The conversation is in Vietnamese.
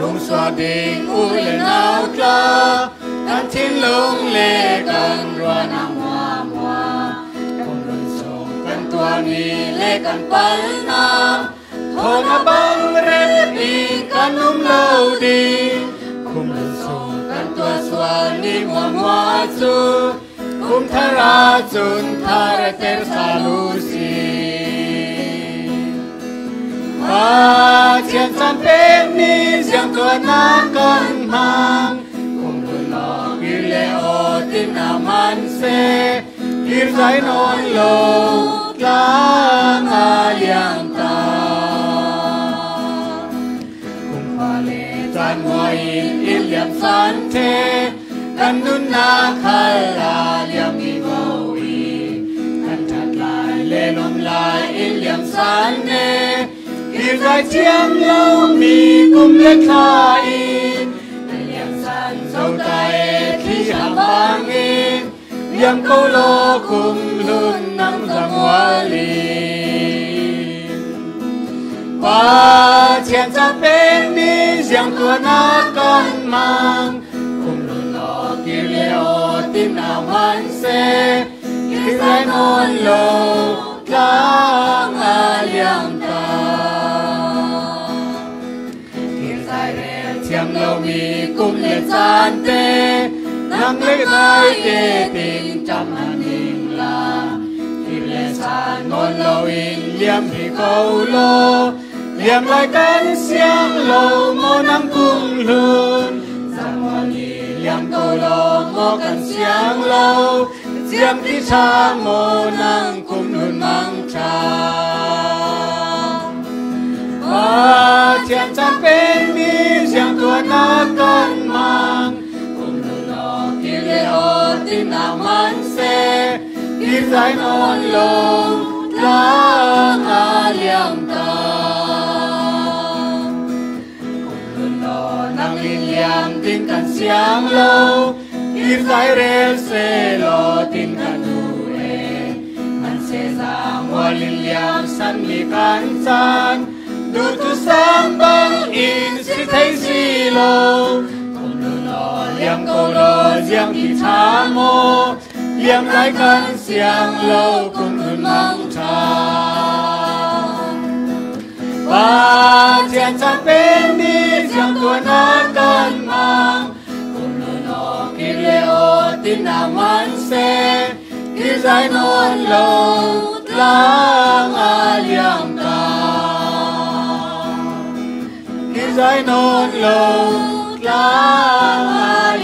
lung xóa đình u lên áo tra tan thiên lung lệ cần rùa nam hoa hoa không luân sông cần tua ni lệ cần bắn nam. Hồn a băng rep đi cần nung lâu đi. Không luân sông cần tua xóa ni hoa hoa chu. Kum thara chun thar ter salusi và chiến tranh bên mi giang tua na con mang cùng đôi lo ghi lệ ô tin nào man se kỳ giải non lô la nga liang ta. Cùng pha lệ tan ngoài in in liam san thế kan nun na khala liam i vô i Yêu dài tiếng lâu mi cùng lệ khai Liam san sâu tay khi hàm bang in Liam câu lô cùng luôn nắng ra hoa lì Và chèn ra bên mi riêng của nó con mang Cùng luôn lo kia leo tin nào hoan xe Khi dài non lâu cao xem lâu mi cùng lên gian tê nắng lệ tai tê tình trăm an ninh là. Khi lệ san ngon lâu in liêm thì câu lô. Liêm lại cánh xem lâu mô nắng cung luôn giang hoa ni liêm câu lô mô cần xem lâu. Chiam thì xa mô nắng cung luôn mang trà. Và chiam trăm bên kia non lo la liang ta cùng lu lo nang lin liang tin kan siang lo kia giải rel se lo tin kan du e man se za mo lin san mi kan san. Du tu sang bang in si thấy si lo cùng lo liam câu lo giang thì cha mô liam lại căn xiang lâu cùng hương mang cha ba chàng cha bên đi giang tua nó căn mang. Cùng lu lo kia lệ ô, tin nào man se kia giải non lâu lang a liang ta. Giải non lâu la